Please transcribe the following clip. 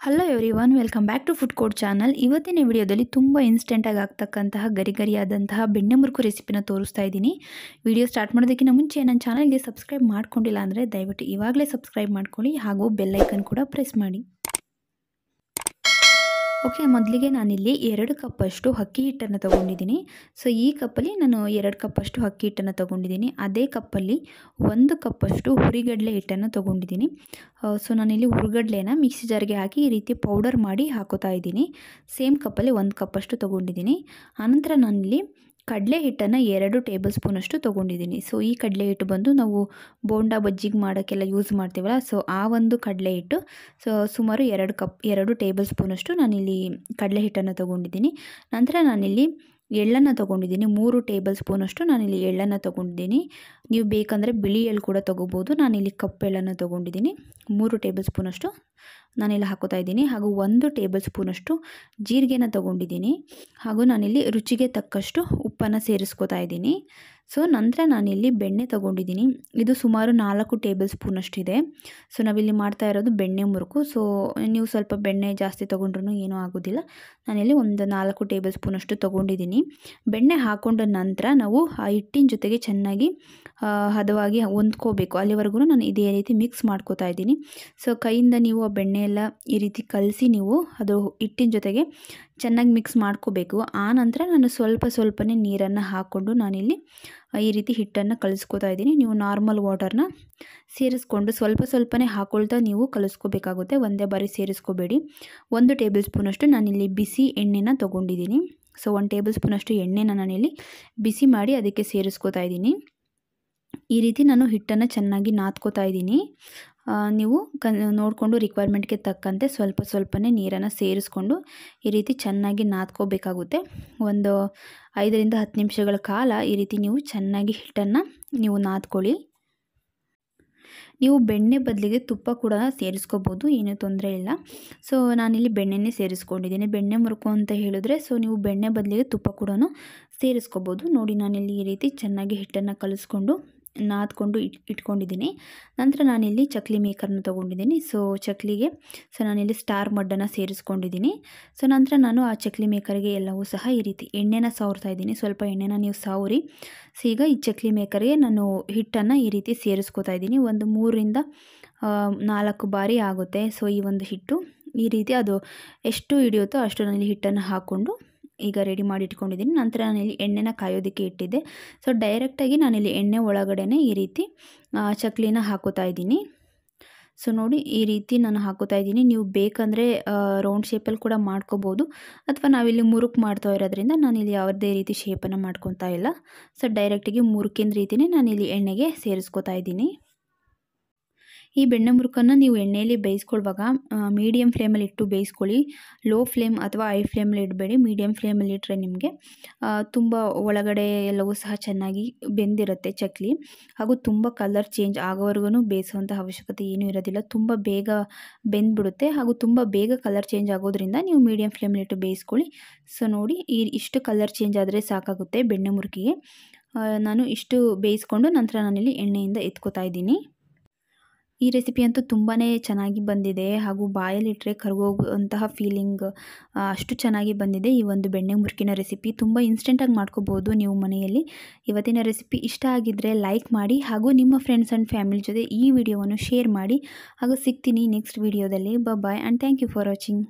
Hello everyone welcome back to food court channel ಇವತ್ತಿನ ವಿಡಿಯೋದಲ್ಲಿ ತುಂಬ ಇನ್ಸ್ಟೆಂಟಾಗಿ ಆಗ್ತಕ್ಕಂತಹ ಗರಿ ಗರಿಯಾದಂತಹ ಬೆಣ್ಣೆ ಮುರುಕು ರೆಸಿಪಿನ ತೋರಿಸ್ತಾ ಇದ್ದೀನಿ. ವಿಡಿಯೋ ಸ್ಟಾರ್ಟ್ ಮಾಡೋದಕ್ಕಿಂತ ಮುಂಚೆ ನನ್ನ ಚಾನಲ್ಗೆ ಸಬ್ಸ್ಕ್ರೈಬ್ ಮಾಡ್ಕೊಂಡಿಲ್ಲ ಅಂದರೆ ದಯವಿಟ್ಟು ಇವಾಗಲೇ ಸಬ್ಸ್ಕ್ರೈಬ್ ಮಾಡ್ಕೊಳ್ಳಿ ಹಾಗೂ ಬೆಲ್ಲೈಕನ್ ಕೂಡ ಪ್ರೆಸ್ ಮಾಡಿ. ಓಕೆ, ಮೊದಲಿಗೆ ನಾನಿಲ್ಲಿ ಎರಡು ಕಪ್ಪಷ್ಟು ಅಕ್ಕಿ ಹಿಟ್ಟನ್ನು ತೊಗೊಂಡಿದ್ದೀನಿ. ಸೊ, ಈ ಕಪ್ಪಲ್ಲಿ ನಾನು ಎರಡು ಕಪ್ಪಷ್ಟು ಅಕ್ಕಿ ಹಿಟ್ಟನ್ನು ತೊಗೊಂಡಿದ್ದೀನಿ. ಅದೇ ಕಪ್ಪಲ್ಲಿ ಒಂದು ಕಪ್ಪಷ್ಟು ಹುರಿಗಡಲೆ ಹಿಟ್ಟನ್ನು ತೊಗೊಂಡಿದ್ದೀನಿ. ಸೊ, ನಾನಿಲ್ಲಿ ಹುರಿಗಡ್ಲೆನ ಮಿಕ್ಸಿ ಜಾರ್ಗೆ ಹಾಕಿ ಈ ರೀತಿ ಪೌಡರ್ ಮಾಡಿ ಹಾಕೋತಾ ಇದ್ದೀನಿ. ಸೇಮ್ ಕಪ್ಪಲ್ಲಿ ಒಂದು ಕಪ್ಪಷ್ಟು ತೊಗೊಂಡಿದ್ದೀನಿ. ಆನಂತರ ನಾನಿಲ್ಲಿ ಕಡಲೆ ಹಿಟ್ಟನ್ನು ಎರಡು ಟೇಬಲ್ ಸ್ಪೂನಷ್ಟು ತೊಗೊಂಡಿದ್ದೀನಿ. ಸೊ ಈ ಕಡಲೆ ಹಿಟ್ಟು ಬಂದು ನಾವು ಬೋಂಡಾ ಬಜ್ಜಿಗೆ ಮಾಡೋಕ್ಕೆಲ್ಲ ಯೂಸ್ ಮಾಡ್ತೀವಲ್ಲ ಸೊ ಆ ಒಂದು ಕಡಲೆ ಹಿಟ್ಟು ಸೊ ಸುಮಾರು ಎರಡು ಕಪ್, ಎರಡು ಟೇಬಲ್ ಸ್ಪೂನಷ್ಟು ನಾನಿಲ್ಲಿ ಕಡಲೆ ಹಿಟ್ಟನ್ನು ತೊಗೊಂಡಿದ್ದೀನಿ. ನಂತರ ನಾನಿಲ್ಲಿ ಎಳ್ಳನ್ನು ತೊಗೊಂಡಿದ್ದೀನಿ. ಮೂರು ಟೇಬಲ್ ಸ್ಪೂನಷ್ಟು ನಾನಿಲ್ಲಿ ಎಳ್ಳನ್ನು ತೊಗೊಂಡಿದ್ದೀನಿ. ನೀವು ಬೇಕಂದರೆ ಬಿಳಿ ಎಳ್ಳು ಕೂಡ ತೊಗೋಬೋದು. ನಾನಿಲ್ಲಿ ಎಳ್ಳನ್ನು ತೊಗೊಂಡಿದ್ದೀನಿ. ಮೂರು ಟೇಬಲ್ ಸ್ಪೂನಷ್ಟು ನಾನಿಲ್ಲಿ ಹಾಕೋತಾ ಇದ್ದೀನಿ. ಹಾಗೂ ಒಂದು ಟೇಬಲ್ ಸ್ಪೂನಷ್ಟು ಜೀರಿಗೆನ ತೊಗೊಂಡಿದ್ದೀನಿ. ಹಾಗೂ ನಾನಿಲ್ಲಿ ರುಚಿಗೆ ತಕ್ಕಷ್ಟು ಉಪ್ಪನ್ನು ಸೇರಿಸ್ಕೋತಾ ಇದ್ದೀನಿ. ಸೊ ನಂತರ ನಾನಿಲ್ಲಿ ಬೆಣ್ಣೆ ತೊಗೊಂಡಿದ್ದೀನಿ. ಇದು ಸುಮಾರು ನಾಲ್ಕು ಟೇಬಲ್ ಸ್ಪೂನಷ್ಟಿದೆ ಸೊ ನಾವಿಲ್ಲಿ ಮಾಡ್ತಾ ಇರೋದು ಬೆಣ್ಣೆ ಮುರುಕು. ಸೊ ನೀವು ಸ್ವಲ್ಪ ಬೆಣ್ಣೆ ಜಾಸ್ತಿ ತೊಗೊಂಡ್ರೂ ಏನೂ ಆಗೋದಿಲ್ಲ. ನಾನಿಲ್ಲಿ ಒಂದು ನಾಲ್ಕು ಟೇಬಲ್ ಸ್ಪೂನಷ್ಟು ತೊಗೊಂಡಿದ್ದೀನಿ. ಬೆಣ್ಣೆ ಹಾಕೊಂಡ ನಂತರ ನಾವು ಆ ಹಿಟ್ಟಿನ ಜೊತೆಗೆ ಚೆನ್ನಾಗಿ ಹದವಾಗಿ ಹೊಂದ್ಕೋಬೇಕು. ಅಲ್ಲಿವರೆಗೂ ನಾನು ಇದೇ ರೀತಿ ಮಿಕ್ಸ್ ಮಾಡ್ಕೋತಾ ಇದ್ದೀನಿ. ಸೊ ಕೈಯಿಂದ ನೀವು ಆ ಬೆಣ್ಣೆ ಎಲ್ಲ ಈ ರೀತಿ ಕಲಸಿ ನೀವು ಅದು ಹಿಟ್ಟಿನ ಜೊತೆಗೆ ಚೆನ್ನಾಗಿ ಮಿಕ್ಸ್ ಮಾಡ್ಕೋಬೇಕು. ಆ ನಂತರ ನಾನು ಸ್ವಲ್ಪ ಸ್ವಲ್ಪನೇ ನೀರನ್ನು ಹಾಕ್ಕೊಂಡು ನಾನಿಲ್ಲಿ ಈ ರೀತಿ ಹಿಟ್ಟನ್ನು ಕಲಿಸ್ಕೋತಾ ಇದ್ದೀನಿ. ನೀವು ನಾರ್ಮಲ್ ವಾಟರ್ನ ಸೇರಿಸ್ಕೊಂಡು ಸ್ವಲ್ಪ ಸ್ವಲ್ಪನೇ ಹಾಕೊಳ್ತಾ ನೀವು ಕಲಿಸ್ಕೋಬೇಕಾಗುತ್ತೆ. ಒಂದೇ ಬಾರಿ ಸೇರಿಸ್ಕೋಬೇಡಿ. ಒಂದು ಟೇಬಲ್ ಸ್ಪೂನಷ್ಟು ನಾನಿಲ್ಲಿ ಬಿಸಿ ಎಣ್ಣೆನ ತೊಗೊಂಡಿದ್ದೀನಿ. ಸೊ ಒಂದು ಟೇಬಲ್ ಸ್ಪೂನಷ್ಟು ಎಣ್ಣೆನ ನಾನಿಲ್ಲಿ ಬಿಸಿ ಮಾಡಿ ಅದಕ್ಕೆ ಸೇರಿಸ್ಕೋತಾ ಇದ್ದೀನಿ. ಈ ರೀತಿ ನಾನು ಹಿಟ್ಟನ್ನು ಚೆನ್ನಾಗಿ ನಾದ್ಕೋತಾ ಇದ್ದೀನಿ. ನೀವು ಕ ನೋಡಿಕೊಂಡು ರಿಕ್ವೈರ್ಮೆಂಟ್ಗೆ ತಕ್ಕಂತೆ ಸ್ವಲ್ಪ ಸ್ವಲ್ಪನೇ ನೀರನ್ನು ಸೇರಿಸ್ಕೊಂಡು ಈ ರೀತಿ ಚೆನ್ನಾಗಿ ನಾದ್ಕೋಬೇಕಾಗುತ್ತೆ. ಒಂದು ಐದರಿಂದ ಹತ್ತು ನಿಮಿಷಗಳ ಕಾಲ ಈ ರೀತಿ ನೀವು ಚೆನ್ನಾಗಿ ಹಿಟ್ಟನ್ನು ನೀವು ನಾದ್ಕೊಳ್ಳಿ. ನೀವು ಬೆಣ್ಣೆ ಬದಲಿಗೆ ತುಪ್ಪ ಕೂಡ ಸೇರಿಸ್ಕೋಬೋದು, ಏನೂ ತೊಂದರೆ ಇಲ್ಲ. ಸೊ, ನಾನಿಲ್ಲಿ ಬೆಣ್ಣೆನೇ ಸೇರಿಸ್ಕೊಂಡಿದ್ದೀನಿ. ಬೆಣ್ಣೆ ಮುರುಕು ಅಂತ ಹೇಳಿದ್ರೆ, ಸೊ, ನೀವು ಬೆಣ್ಣೆ ಬದಲಿಗೆ ತುಪ್ಪ ಕೂಡ ಸೇರಿಸ್ಕೋಬೋದು. ನೋಡಿ, ನಾನಿಲ್ಲಿ ಈ ರೀತಿ ಚೆನ್ನಾಗಿ ಹಿಟ್ಟನ್ನು ಕಲಿಸ್ಕೊಂಡು ನಾದ್ಕೊಂಡು ಇಟ್, ಇಟ್ಕೊಂಡಿದ್ದೀನಿ. ನಂತರ ನಾನಿಲ್ಲಿ ಚಕ್ಲಿ ಮೇಕರ್ನ ತೊಗೊಂಡಿದ್ದೀನಿ. ಸೊ ಚಕ್ಲಿಗೆ ಸೊ ನಾನಿಲ್ಲಿ ಸ್ಟಾರ್ ಮಡ್ಡನ್ನು ಸೇರಿಸ್ಕೊಂಡಿದ್ದೀನಿ. ಸೊ ನಂತರ ನಾನು ಆ ಚಕ್ಲಿ ಮೇಕರ್ಗೆ ಎಲ್ಲವೂ ಸಹ ಈ ರೀತಿ ಎಣ್ಣೆನ ಸಾವ್ರ್ತಾ ಇದ್ದೀನಿ. ಸ್ವಲ್ಪ ಎಣ್ಣೆನ ನೀವು ಸಾವ್ರಿ. ಸೊ ಈಗ ಈ ಚಕ್ಲಿ ಮೇಕರ್ಗೆ ನಾನು ಹಿಟ್ಟನ್ನು ಈ ರೀತಿ ಸೇರಿಸ್ಕೋತಾ ಇದ್ದೀನಿ. ಒಂದು ಮೂರರಿಂದ ನಾಲ್ಕು ಬಾರಿ ಆಗುತ್ತೆ. ಸೊ ಈ ಒಂದು ಹಿಟ್ಟು ಈ ರೀತಿ ಅದು ಎಷ್ಟು ಹಿಡಿಯುತ್ತೋ ಅಷ್ಟು ನಾನಿಲ್ಲಿ ಹಿಟ್ಟನ್ನು ಹಾಕ್ಕೊಂಡು ಈಗ ರೆಡಿ ಮಾಡಿ ಇಟ್ಕೊಂಡಿದ್ದೀನಿ. ನಂತರ ನಾನಿಲ್ಲಿ ಎಣ್ಣೆನ ಕಾಯೋದಕ್ಕೆ ಇಟ್ಟಿದ್ದೆ. ಸೊ ಡೈರೆಕ್ಟಾಗಿ ನಾನಿಲ್ಲಿ ಎಣ್ಣೆ ಒಳಗಡೆನೇ ಈ ರೀತಿ ಚಕ್ಲಿನ ಹಾಕೋತಾ ಇದ್ದೀನಿ. ಸೊ ನೋಡಿ ಈ ರೀತಿ ನಾನು ಹಾಕೋತಾ ಇದ್ದೀನಿ. ನೀವು ಬೇಕಂದರೆ ರೌಂಡ್ ಶೇಪಲ್ಲಿ ಕೂಡ ಮಾಡ್ಕೋಬೋದು. ಅಥವಾ ನಾವಿಲ್ಲಿ ಮುರುಕು ಮಾಡ್ತಾ ಇರೋದ್ರಿಂದ ನಾನಿಲ್ಲಿ ಯಾವುದೇ ರೀತಿ ಶೇಪನ್ನು ಮಾಡ್ಕೊತಾ ಇಲ್ಲ. ಸೊ ಡೈರೆಕ್ಟಾಗಿ ಮುರುಕಿನ ರೀತಿಯೇ ನಾನಿಲ್ಲಿ ಎಣ್ಣೆಗೆ ಸೇರಿಸ್ಕೋತಾ ಇದ್ದೀನಿ. ಈ ಬೆಣ್ಣೆ ಮುರುಕನ್ನು ನೀವು ಎಣ್ಣೆಯಲ್ಲಿ ಬೇಯಿಸ್ಕೊಳ್ಳುವಾಗ ಮೀಡಿಯಮ್ ಫ್ಲೇಮಲ್ಲಿ ಇಟ್ಟು ಬೇಯಿಸ್ಕೊಳ್ಳಿ. ಲೋ ಫ್ಲೇಮ್ ಅಥವಾ ಹೈ ಫ್ಲೇಮಲ್ಲಿ ಇಡಬೇಡಿ. ಮೀಡಿಯಮ್ ಫ್ಲೇಮಲ್ಲಿ ಇಟ್ಟರೆ ನಿಮಗೆ ತುಂಬ ಒಳಗಡೆ ಎಲ್ಲವೂ ಸಹ ಚೆನ್ನಾಗಿ ಬೆಂದಿರುತ್ತೆ ಚಕ್ಲಿ. ಹಾಗೂ ತುಂಬ ಕಲರ್ ಚೇಂಜ್ ಆಗೋವರೆಗೂ ಬೇಯಿಸುವಂಥ ಅವಶ್ಯಕತೆ ಏನೂ ಇರೋದಿಲ್ಲ. ತುಂಬ ಬೇಗ ಬೆಂದ್ಬಿಡುತ್ತೆ. ಹಾಗೂ ತುಂಬ ಬೇಗ ಕಲರ್ ಚೇಂಜ್ ಆಗೋದ್ರಿಂದ ನೀವು ಮೀಡಿಯಮ್ ಫ್ಲೇಮಲ್ಲಿ ಇಟ್ಟು ಬೇಯಿಸ್ಕೊಳ್ಳಿ. ಸೊ, ನೋಡಿ, ಈ ಇಷ್ಟು ಕಲರ್ ಚೇಂಜ್ ಆದರೆ ಸಾಕಾಗುತ್ತೆ ಬೆಣ್ಣೆ ಮುರುಕಿಗೆ. ನಾನು ಇಷ್ಟು ಬೇಯಿಸ್ಕೊಂಡು ನಂತರ ನಾನಿಲ್ಲಿ ಎಣ್ಣೆಯಿಂದ ಎತ್ಕೋತಾ ಇದ್ದೀನಿ. ಈ ರೆಸಿಪಿ ಅಂತೂ ತುಂಬಾ ಚೆನ್ನಾಗಿ ಬಂದಿದೆ. ಹಾಗೂ ಬಾಯಲ್ಲಿಟ್ಟರೆ ಕರ್ಗೋಗುವಂತಹ ಫೀಲಿಂಗ್ ಅಷ್ಟು ಚೆನ್ನಾಗಿ ಬಂದಿದೆ. ಈ ಒಂದು ಬೆಣ್ಣೆ ಮುರುಕಿನ ರೆಸಿಪಿ ತುಂಬ ಇನ್ಸ್ಟೆಂಟಾಗಿ ಮಾಡ್ಕೋಬೋದು ನೀವು ಮನೆಯಲ್ಲಿ. ಇವತ್ತಿನ ರೆಸಿಪಿ ಇಷ್ಟ ಆಗಿದ್ದರೆ ಲೈಕ್ ಮಾಡಿ ಹಾಗೂ ನಿಮ್ಮ ಫ್ರೆಂಡ್ಸ್ ಆ್ಯಂಡ್ ಫ್ಯಾಮಿಲಿ ಜೊತೆ ಈ ವಿಡಿಯೋವನ್ನು ಶೇರ್ ಮಾಡಿ. ಹಾಗೂ ಸಿಗ್ತೀನಿ ನೆಕ್ಸ್ಟ್ ವಿಡಿಯೋದಲ್ಲಿ bye and thank you for watching